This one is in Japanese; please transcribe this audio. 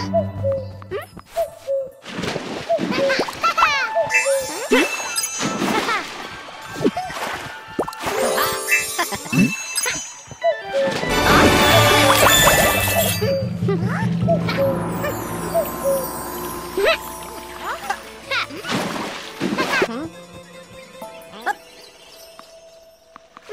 Ha